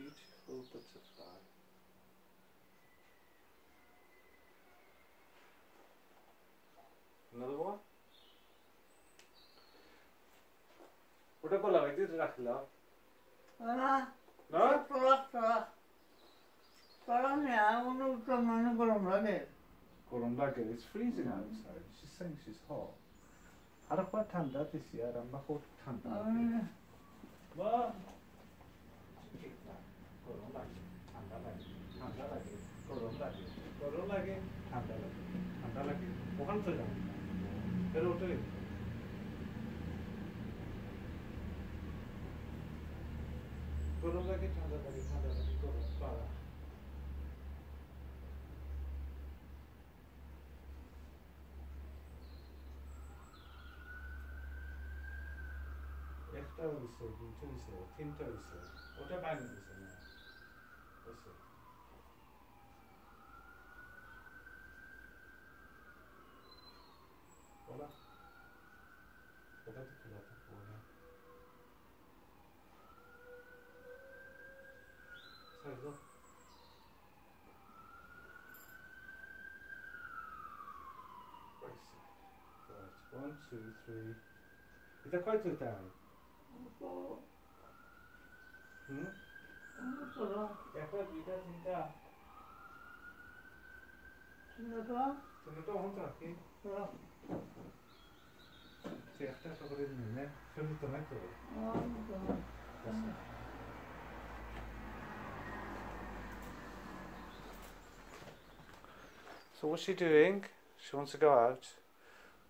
beautiful butterfly. Another one? ওটা বলা ভাই দিতে রাখলা না না তোরা তোরা তোরা নিয়ে মনে উত্তর মনে গরম লাগে গরম লাগে it's freezing outside she's saying she's hot আর একবার ঠান্ডা দিছি আর আমরা খুব ঠান্ডা আমি বা লাগে গরম লাগে ঠান্ডা লাগে ঠান্ডা লাগে ওখান থেকে যাও এর ওঠে গরম লাগে ঠান্ডা লাগে ঠান্ডা লাগে গরম পাড়া একটা হয়েছে দুটো হয়েছে তিনটা হয়েছে ওটা বাইরে হয়েছে না হয়েছে когда ты куда-то понял. Сойду. Right, one, two, three. Is that quite too down? Hmm? Yeah, quite because in that. 死んだとは死んだとは本当は死んだとは。 제가 떼서 그랬는데 So what's she doing? She wants to go out.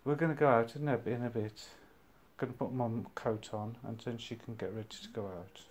We're going to go out in a, in a bit. Going to put mum coat on and then she can get ready to go out.